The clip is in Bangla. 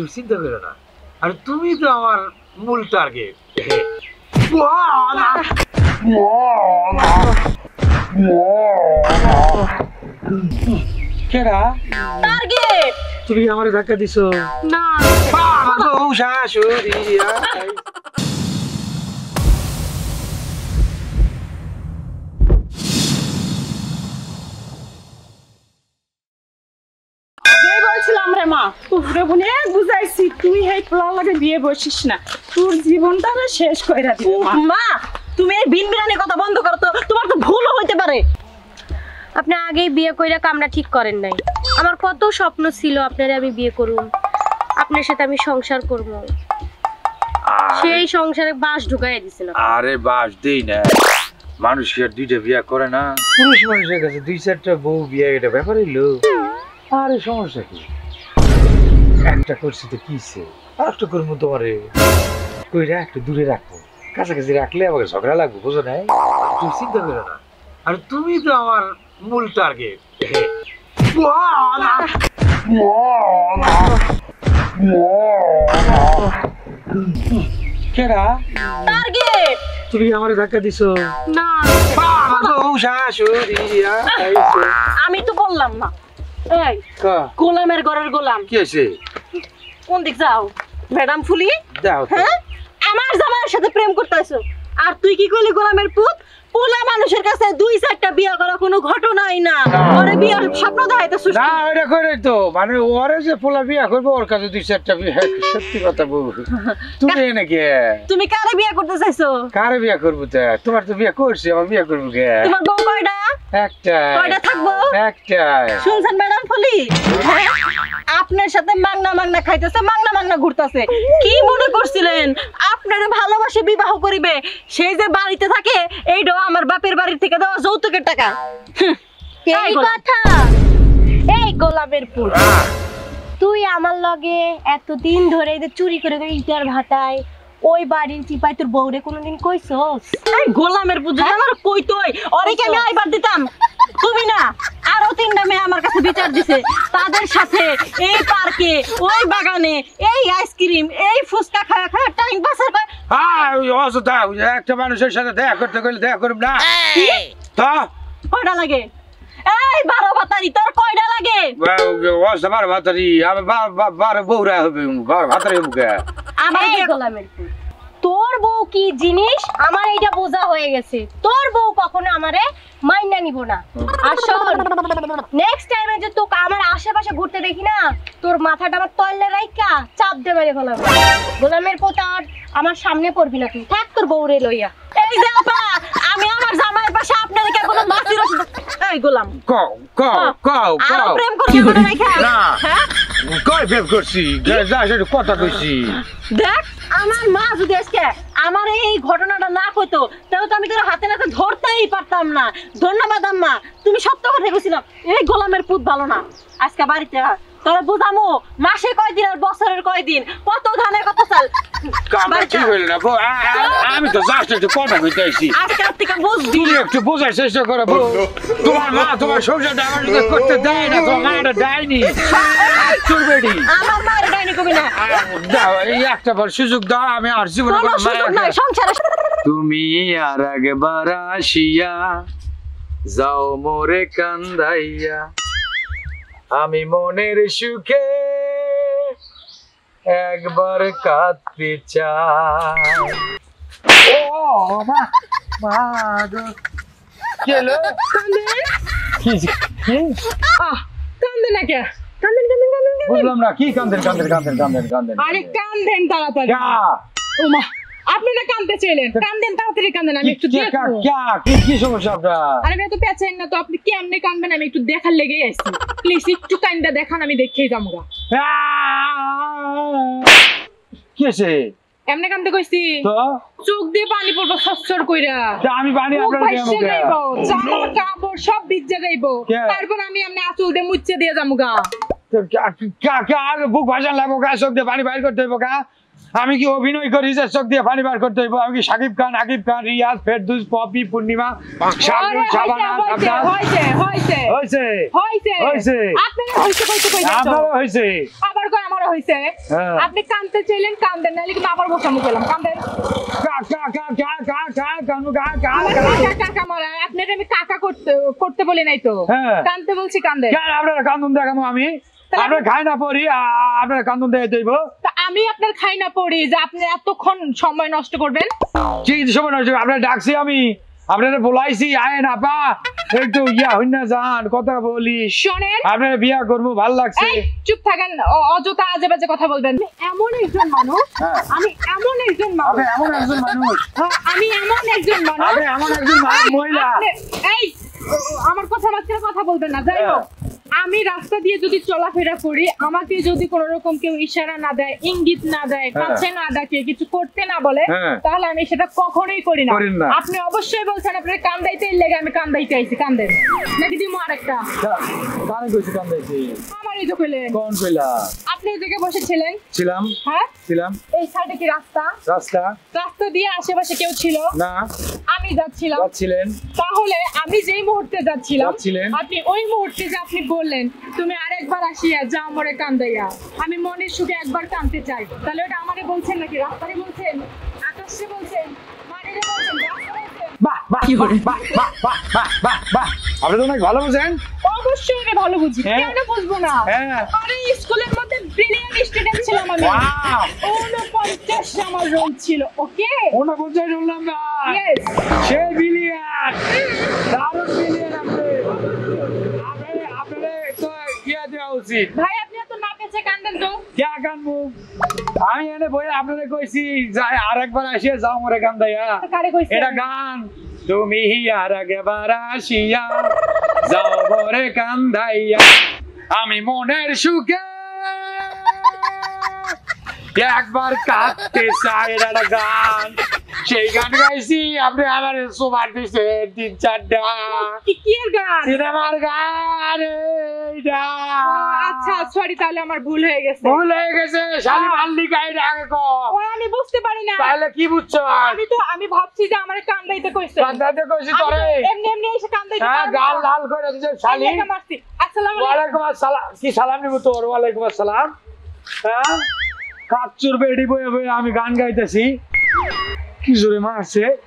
তুমি চিন্তা করো না। আর তুমি তো আমার মূল টার্গেট কেডা? টার্গেট তুমি আমার ধাক্কা দিছো? না। আমার বউ শাশুড়ি বলছিলাম রে মা উপরে বনে বুঝাইছি তুই এই পোলার লাগে বিয়ে বসিস না। তোর জীবনটা শেষ কইরা দিবে মা। মা তুমি এই বিন বিরানি কথা বন্ধ করো তো তোমার তো ভুলও হইতে পারে। আপনি আগেই বিয়ে কইরা কামটা ঠিক করেন নাই। আমার কত স্বপ্ন ছিল আপনারে আমি বিয়ে করুম। আপনার সাথে আমি সংসার করব। সেই সংসারে বাস ঢুকাই দিছিল। আরে বাস দেই না। মানুষ কি আর দুইটা বিয়া করে না? পুরুষ মানুষের কাছে দুই চারটা বউ বিয়া এটা ব্যাপার হইল আরে সমস্যা কি? একটা করছি তো কিসে আর একটা করব তোমারে কইরা একটু দূরে রাখব। কাছাকাছি রাখলে আমাকে ঝগড়া লাগবে বুঝো নাই? তুমি চিন্তা করো না। আর তুমি তো আমার মূল টার্গেট তুমি আমার ধাক্কা দিছো? না। আমি তো বললাম না। এই গোলামের ঘরের গোলাম। কি আছে কোন দিক যাও? ম্যাডাম ফুলি? যাও হ্যাঁ? আমার জামাইয়ের সাথে প্রেম করতেছো আর তুই কি করলি গোলামের পুত? পোলা মানুষের কাছে দুই চারটা বিয়া করা কোনো ঘটনাই না। ওরে স্বপ্ন না ওটা করে তো। মানে ওরে যে পোলা বিয়া করব ওর কাছে দুই চারটা বিয়া সত্যি কথা তুমি এনে কে তুমি কারে বিয়া করতে চাইছো? কারে বিয়া করব তা? তোমার তো বিয়া করছি আমার বিয়া করব কে? তোমার বউ কয়টা? একটা। কয়টা থাকব? একটা। শুনছেন ম্যাডাম ফুলি হ্যাঁ? আপনার সাথে মাংনা মাংনা খাইতেছে মাংনা মাংনা ঘুরতেছে। কি মনে করছিলেন? আপনারে ভালোবাসে বিবাহ করিবে। সেই যে বাড়িতে থাকে এইটাও আমার বাপের বাড়ির থেকে দেওয়া যৌতুকের টাকা। এই কথা। এই গোলাপের ফুল তুই আমার লগে এতদিন ধরে এই যে চুরি করে করে ইটার ভাটায় ওই বাড়ির চিপাই তোর বউরে কোনোদিন কইছস? এই গোলামের বুঝে আমার কই তুই ওরে কি আমি আইবার দিতাম তুমি না আরও তিনটা মেয়ে আমার কাছে বিচার দিছে তাদের সাথে এই পার্কে ওই বাগানে এই আইসক্রিম এই ফুচকা খায়া খায়া টাইম পাস করে হ্যাঁ ওই অযথা ওই একটা মানুষের সাথে দেখা করতে গেলে দেখা করব না। তা? কয়টা লাগে? এই বারো বাতারি তোর কয়টা লাগে? অযথা বার ভাতারি আমি বার বউরা হবে বার ভাতারি হবে কে? আমার গোলামের তোর বউ কি জিনিস? আমার এটা বোঝা হয়ে গেছে। তোর বউ কখনো আমারে মাইনা নিব না? আর শোন নেক্সট টাইমে যে তোকে আমার আশেপাশে ঘুরতে দেখি না তোর মাথাটা আমার তল্লে রাইকা চাপ দে মেরে ফেলাম। গোলামের পোতা আমার সামনে পড়বি না তুই। থাক তোর বউরে লইয়া। এই যে আপা আমি আমার জামাইয়ের পাশে আপনাদেরকে কোনো রসিদ এই গোলাম। কও কও কও আরও কও। প্রেম মনে রাখা না। হ্যাঁ? কয় ফেপ করছি? যা- সেটা কথা কইছি। দেখ আমার মা যদি আজকে আমার এই ঘটনাটা না কইতো তাহলে তো আমি তোর হাতে নাতে ধরতেই পারতাম না। ধন্যবাদ আম্মা। তুমি সত্য কথা কইছিলাম এই গোলামের পুত ভালো না। আজকে বাড়িতে তোরা বুঝামো মাসে কয়দিন আর বছরের কয়দিন? কত ধানের কত চাল? আমি তো জাস্ট একটু কথা থেকে বুঝবি তুমি একটু বোঝার চেষ্টা করো। তোমার মা তোমার সংসারটা আমার করতে দেয় না তোমার মাটা দেয়নি। তোর বেডি। আমার মায়ের ডাইনি কবি না। দাও এই একটা বার সুযোগ দাও আমি আর জীবনে সংসারে তুমি আর একবার আসিয়া যাও মোরে কান্দাইয়া আমি মনের সুখে একবার কাঁদতে চাই ও মা মা গো। কি কি কি? আহ কান্দে না কে কান্দেন কান্দেন কান্দেন কান্দেন। বুঝলাম না কি কান্দেন কান্দেন কান্দেন কান্দেন কান্দেন আরে কান্দেন তাড়াতাড়ি ক্যা? ওমা আপনি না কান্দতে চাইলেন। কান্দেন তাড়াতাড়ি কান্দেন আমি একটু কি- দেখব। সমস্যা আপনার? আরে আমি তো পেঁচাইন না তো আপনি কেমনে কানবেন? আমি একটু দেখার লেগে আসছি প্লিজ একটু কান্দা দেখান আমি দেখেই যাব কি আছে এমনে কইছি? তো? চোখ দিয়ে পানি পড়ব সচ্ছর কইরা। আমি মুখ আপনার ভাইসে যাইবো কাপড় সব ভিজে যাইবো। তারপর আমি এমনি আঁচল দিয়ে মুচ্ছে দিয়ে যাব গা। আগে বুক ভাষা লাগবো গা সব দিয়ে পানি বাইর করতে হইব গা। আমি কি অভিনয় করি? যে চোখ দিয়ে পানি বার করতে হইব। আমি কি সাকিব খান আকিব খান রিয়াজ ফেরদুস পপি পূর্ণিমা হ্যাঁ। আপনি কানতে চাইলেন কান্দেন নাহলে কিন্তু আবার বসামু করলাম কান্দেন আপনার আমি কাকা করতে করতে বলি নাই তো। হ্যাঁ। কানতে বলছি কান্দে আপনারা কান্দুন দেখানো আমি? আপনার খাই না পড়ি আপনার কান্দন দেব তা আমি আপনার খাই না পড়ি যে আপনি এতক্ষণ সময় নষ্ট করবেন। কি সময় নষ্ট আপনার ডাকছি আমি। আপনারা বলাইছি আয় না পা। একটু ইয়া হইন না যান কথা বলি। শোনেন। আপনার বিয়া করব ভালো লাগছে। চুপ থাকেন অযথা আজে বাজে কথা বলবেন। আমি এমন একজন মানুষ হ্যাঁ। আমি এমন একজন মানুষ। আপনি এমন একজন মানুষ। হ্যাঁ, আমি এমন একজন মানুষ। আপনি এমন একজন মহিলা। এই আমার কথা মাঝখানে কথা বলবেন না যাই হোক। আমি রাস্তা দিয়ে যদি চলাফেরা করি আমাকে যদি কোন রকম কেউ ইশারা না দেয় ইঙ্গিত না দেয় হ্যাঁ। কাছে না ডাকে কিছু করতে না বলে হ্যাঁ। তাহলে আমি সেটা কখনোই করি না। আপনি অবশ্যই বলছেন আপনার কান্দাইতে লেগে আমি কান্দাইতে আইছি কান্দেন। নাকি দিমু আরেকটা। কানে কইছি কান্দাইছি আমার এই তো কইলেন কোন কইলা? আপনি বসেছিলেন? ছিলাম। হ্যাঁ? ছিলাম। এই সাইডে কি রাস্তা? রাস্তা। রাস্তা দিয়ে আশেপাশে কেউ ছিল? না। আমি যাচ্ছিলাম। যাচ্ছিলেন। তাহলে আমি যেই মুহূর্তে যাচ্ছিলাম। আপনি ওই মুহূর্তে যে আপনি বললেন তুমি আরেকবার আসিয়া যা মরে কান্দাইয়া। আমি মনের সুখে একবার কাঁদতে চাই। তাহলে ওটা আমারে বলছেন নাকি? রাস্তারে বলছেন? আকাশে বলছেন? মাটিরে বলছেন? বাহ বাহ বাহ বাহ বাহ বাহ বাহ বাহ। আপনি তো অনেক ভালো বুঝেন। অবশ্যই আমি ভালো বুঝি। হ্যাঁ। কেন বুঝব না? হ্যাঁ। আরে স্কুলের মধ্যে ব্রিলিয়ান্ট স্টুডেন্ট ছিলাম আমি। Wow! উনপঞ্চাশ আমার রোল ছিল ওকে সে বিলিয়ন দারুণ বিলিয়ন আপনি আপনি আপনারে তো উচিত ভাই আপনি এত না পেছে কান্দেন তো। কে কানবো আমি এনে বই আপনাদের কইছি যাই আরেকবার আসিয়া যাও মরে গান দাইয়া এটা গান। তুমি আর একবার আসিয়া যাও মরে কান্দাইয়া। আমি মনের সুখে একবার কাঁদতে চাই এটা গান। সেই গান গাইছি আপনি আমার সোমার দিছে তিন চারটা। গান? সিনেমার গান আচ্ছা সরি তাহলে আমার ভুল হয়ে গেছে। ভুল হয়ে গেছে শালি মাল্লি গাইড আগে কো। আমি বুঝতে পারি না। তাহলে কি বুঝছ আমি তো আমি ভাবছি যে আমার কান্দাইতে কইছে। আমি তোরে। এমনি এমনি এসে কান্দাইতে হ্যাঁ গাল। লাল করে দিছে শালি। আসসালামু আলাইকুম। আসসালাম। কি সালাম নিব তোর? ওয়ালাইকুম আসসালাম। হ্যাঁ? কাচ্চুর বেডি বয়ে বয়ে আমি গান গাইতেছি। chiuso le masse